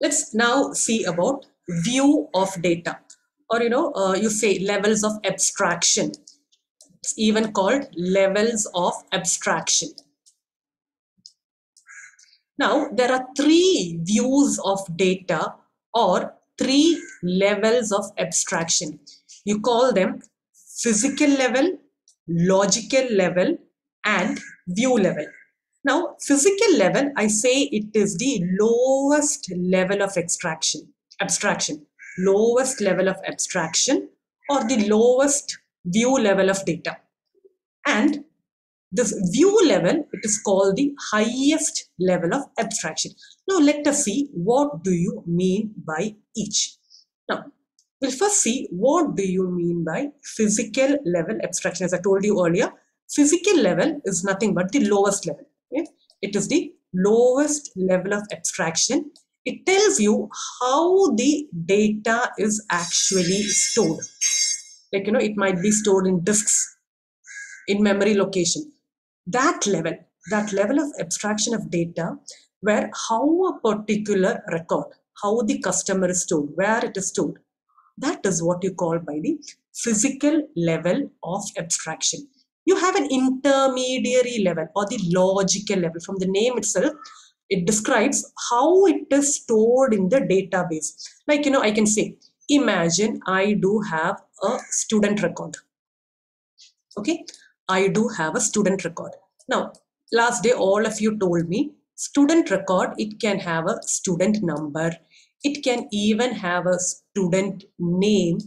Let's now see about view of data or you know uh, you say levels of abstraction. It's even called levels of abstraction. Now there are three views of data or three levels of abstraction. You call them physical level, logical level and view level. Now, physical level, I say it is the lowest level of extraction, abstraction, lowest level of abstraction or the lowest view level of data. And this view level, it is called the highest level of abstraction. Now, let us see what do you mean by each. Now, we'll first see what do you mean by physical level abstraction. As I told you earlier, physical level is nothing but the lowest level It is the lowest level of abstraction. It tells you how the data is actually stored. Like, you know, it might be stored in disks, in memory location. That level, that level of abstraction of data where how a particular record, how the customer is stored, where it is stored, that is what you call by the physical level of abstraction you have an intermediary level or the logical level. From the name itself, it describes how it is stored in the database. Like, you know, I can say, imagine I do have a student record. Okay, I do have a student record. Now, last day, all of you told me student record, it can have a student number. It can even have a student name.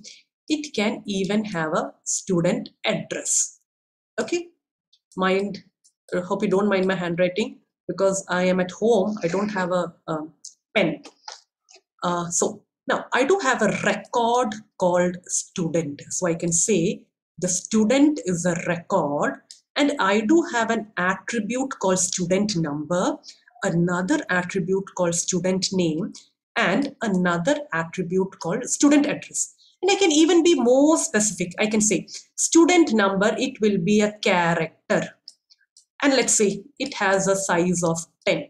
It can even have a student address okay. Mind I hope you don't mind my handwriting because I am at home. I don't have a, a pen. Uh, so now I do have a record called student. So I can say the student is a record and I do have an attribute called student number another attribute called student name and another attribute called student address and I can even be more specific. I can say student number, it will be a character. And let's say it has a size of 10.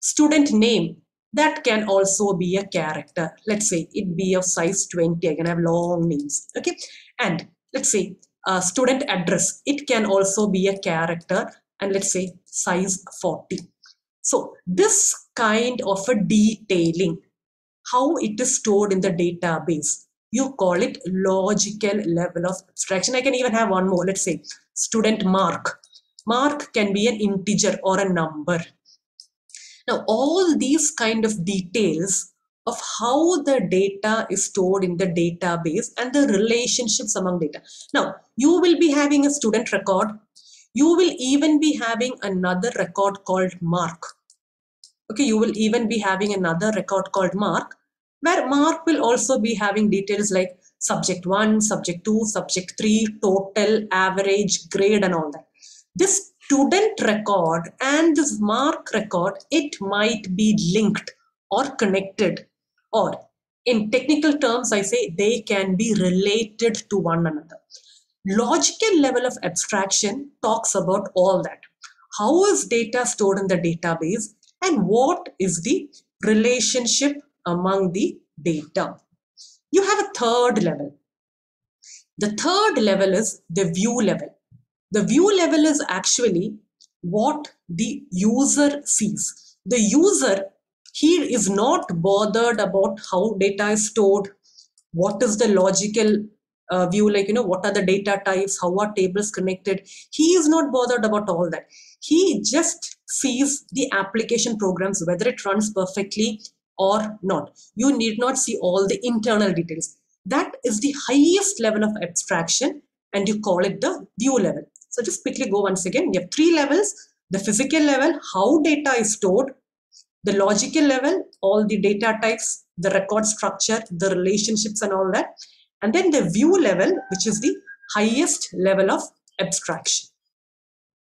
Student name, that can also be a character. Let's say it be of size 20. I can have long names. Okay. And let's say uh, student address, it can also be a character. And let's say size 40. So this kind of a detailing, how it is stored in the database you call it logical level of abstraction. I can even have one more, let's say student mark. Mark can be an integer or a number. Now, all these kind of details of how the data is stored in the database and the relationships among data. Now, you will be having a student record. You will even be having another record called mark. Okay, you will even be having another record called mark where mark will also be having details like subject 1, subject 2, subject 3, total, average, grade and all that. This student record and this mark record, it might be linked or connected or in technical terms, I say they can be related to one another. Logical level of abstraction talks about all that. How is data stored in the database and what is the relationship among the data. You have a third level. The third level is the view level. The view level is actually what the user sees. The user, he is not bothered about how data is stored, what is the logical uh, view, like, you know, what are the data types, how are tables connected. He is not bothered about all that. He just sees the application programs, whether it runs perfectly, or not. You need not see all the internal details. That is the highest level of abstraction and you call it the view level. So just quickly go once again. You have three levels. The physical level, how data is stored. The logical level, all the data types, the record structure, the relationships and all that. And then the view level, which is the highest level of abstraction.